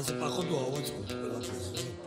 casa para Rodoaldo, pelo amor de Deus.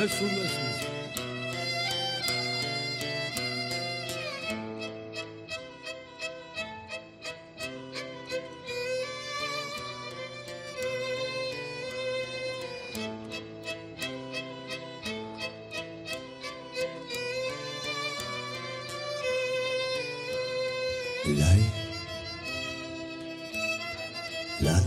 Resullasınız. Lay Lay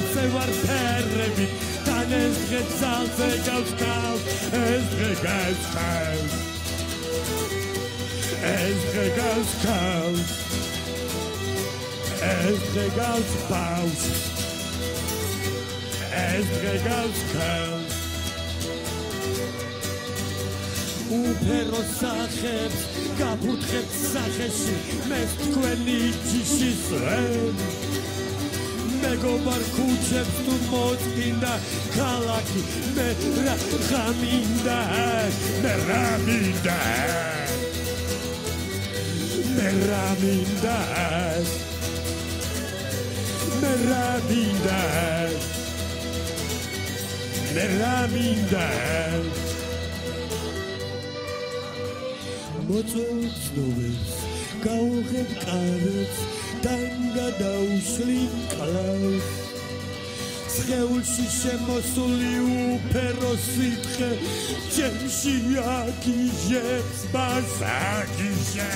საცევარ ფერები თან ეს დღე ძალზე გავს გავს ეს დღე გავს გავს ეს დღე გავს გავს ეს დღე გავს ბავს. ეს დღე გავს გავს უფერო სახებს გაფურთხეთ სახეში მე თქვენი ჯიშის მეგობარ ქუჩებს თუ მოწინდა ქალაქი მე რა ხამინდა მე რა მინდა? მე რა მინდა? მე რა მინდა? მე რა მინდა? მოწოცნობს გაუღებ კარებს tanga da uslim kalau Zheulsi se mosuli u perositke Čemši jaki je bas Aki je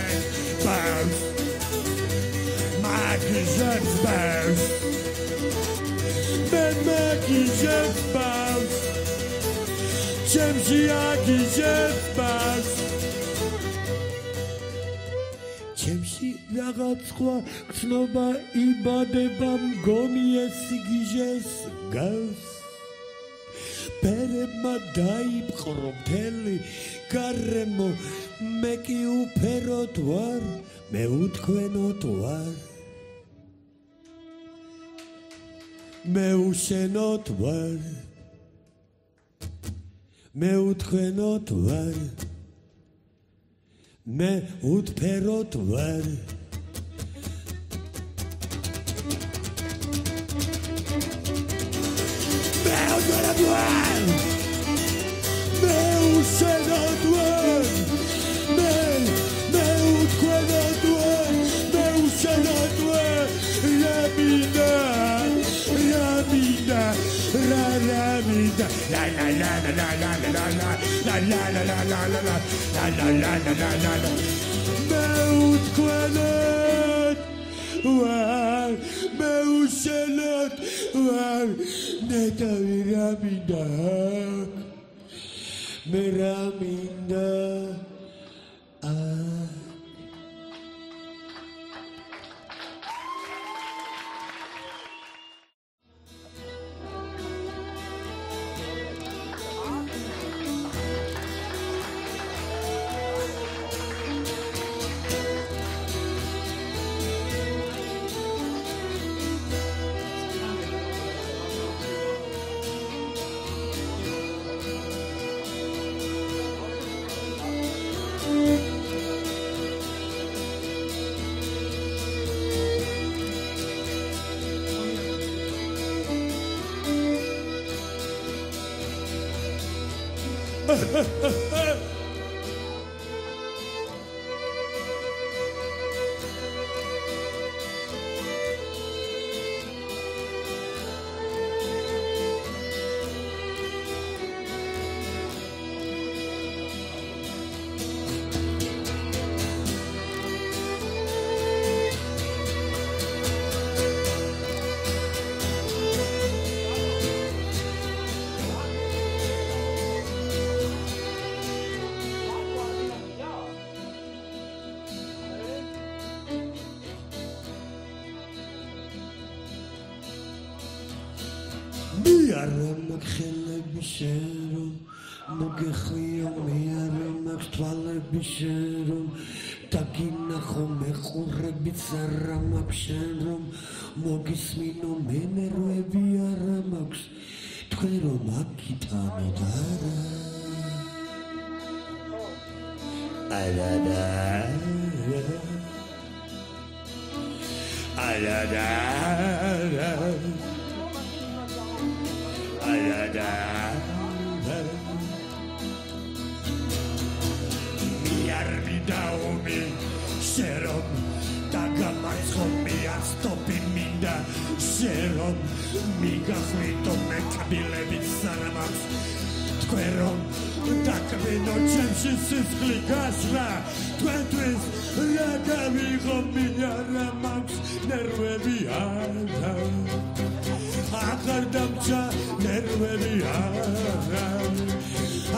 bas Maki je bas. Ben maki je bas. Čemši jaki je bas. Čemši jaki je bas. ჩემში რაღაც სხვა გწნობა იბადება მგონი ეს იგიჟეს გავს პერემა დაიპყრო მთელი გარემო მე კი უფეროდ ვარ მე უთქვენოდ ვარ. მე უშენოდ ვარ მე უთქვენოდ ვარ me ούτ περότ βάρ. Meu Doraduan, meu Senaduan, meu, meu Quenaduan, meu Senaduan, Ramina, Ramina, Ramina, la la la la la la la la la la la la la la la la la la la موت قناة وار موت سلط وار نتا ميرا منا ميرا منا Ha ha ha! მე არ მოგხელები შენ რომ მოგეხიო მე არ მაქვს თვალები შენ რომ დაგინახო მე ყურებიც არ მაქვს შენ რომ მოგისმინო მე ნერვები არ მაქვს თქვენ რომ აკიტანოთ არა. არა და მიდაუმი შერომ დაგამარცხო მე არ სტოპი მინდა შერომ მიგახვიტო მე კბილები სანამავს თქვენ რომ დაკბინო ჩემში სისხლი გასრა თქვენთვის რა გავიღო მე არ მაქვს ნერვები არა აღარ დამჭა ნერვები არა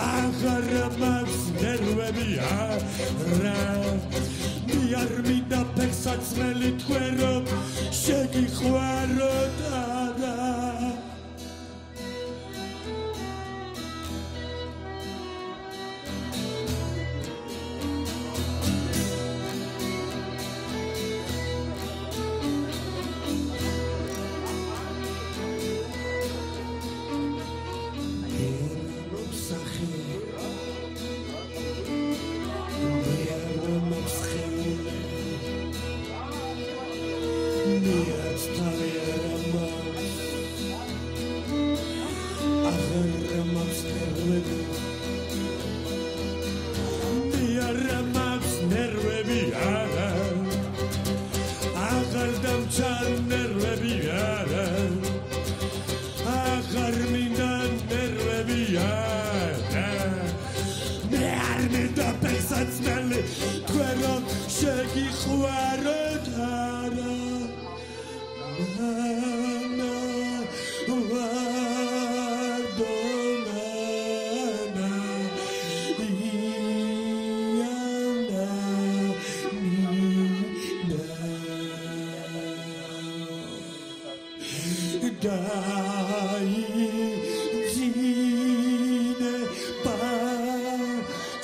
აღარ მაქვს ნერვები არა. მე არ მინდა ფეხსაცმელი თქვენ რომ შეგიხვაროთ არა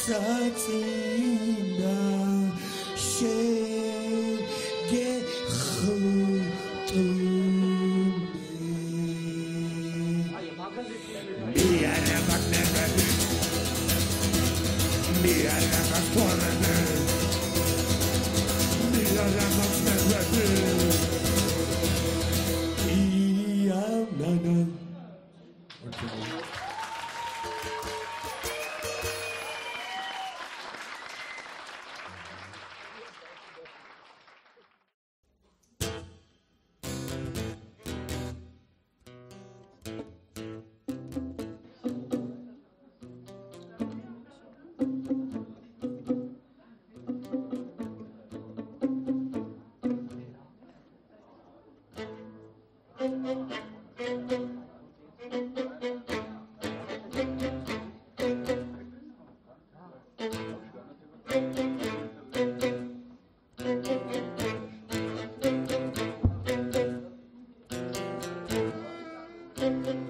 touching.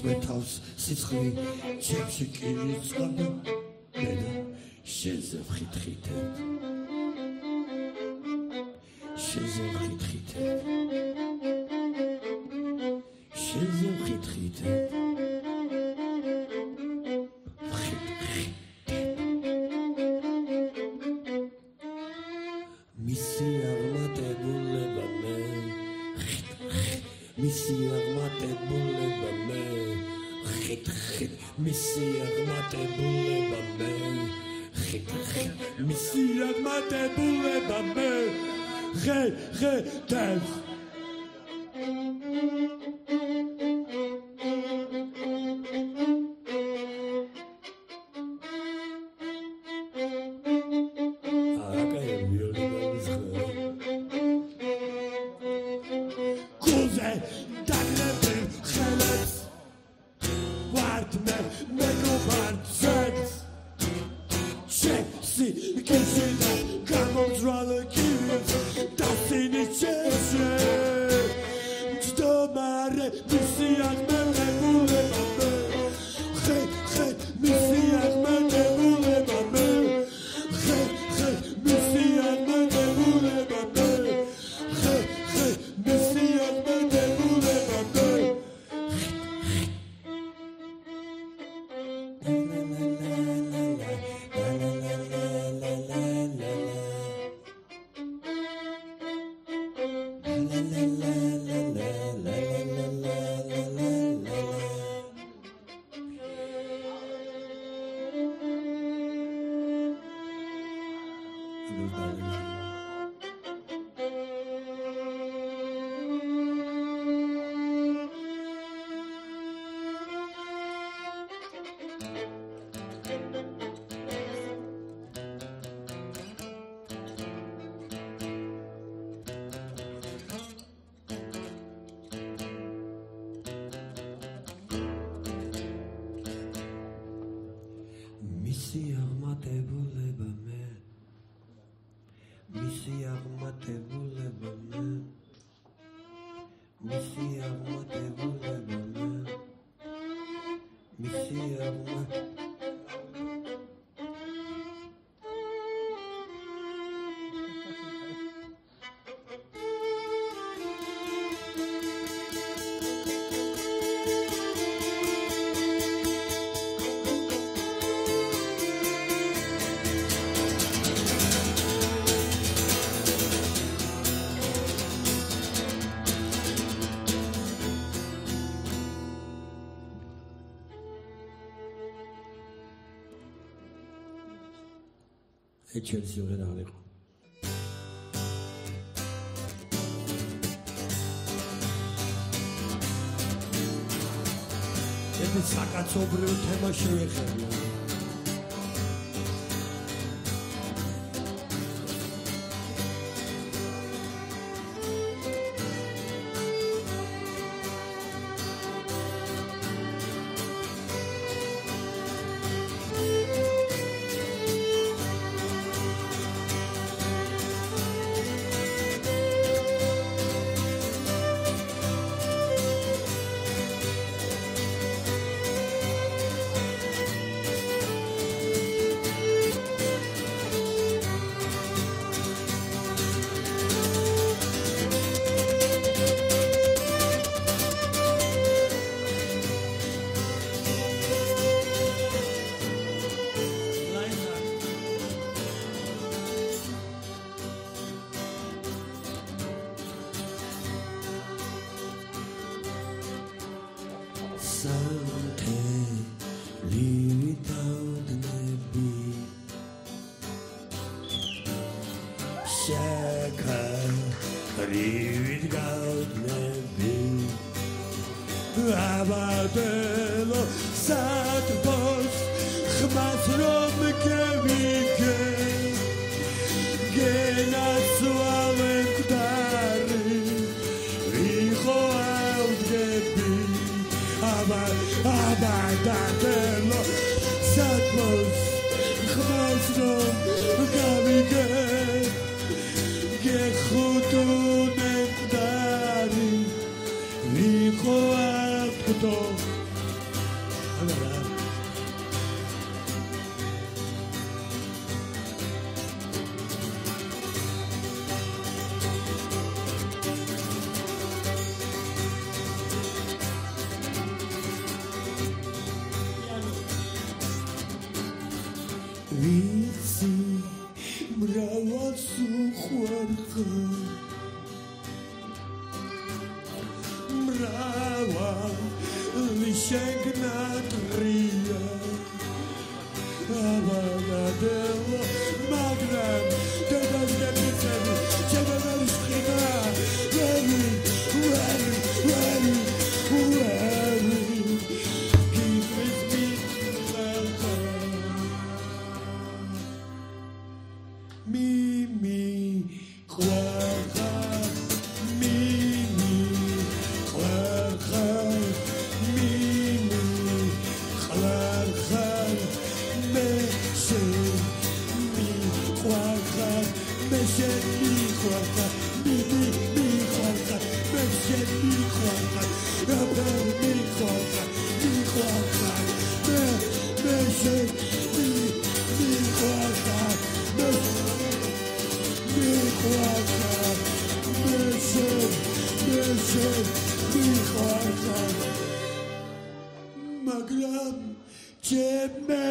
იცავს მე თავს სიცხლი ჩემში კი რიცხავ მე და შენზე ხითხითებ მისი აღმატებულება მე. ხე ხე მისი აღმატებულება მე. ხე ხე დევს Mm-hmm. აი ჩემ სიმღერა არ იყო. ეს საკაცობრიო თემა შევეხებია ავდგო აბა ვიცი მრავალ სუხვარხა მრავალ Schenken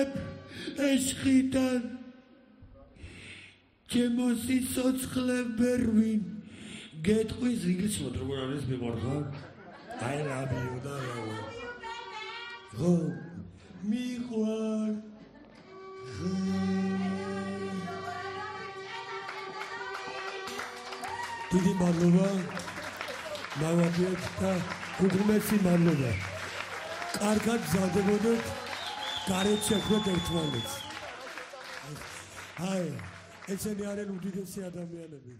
ჩემებ ეშხიდან. ჩემო სიცოცხლე ბერვინ. გეტყვის ინგლისურად როგორ არის მემორღა I love you და რა ხო მიხვარ დიდი მადლობა. ნავადიეთ და უღმესი მადლობა. კარგად გზადებოდეთ გარეთ შეხვდეთ ერთმანეთს. აი ესენი არიან უდიდესი ადამიანები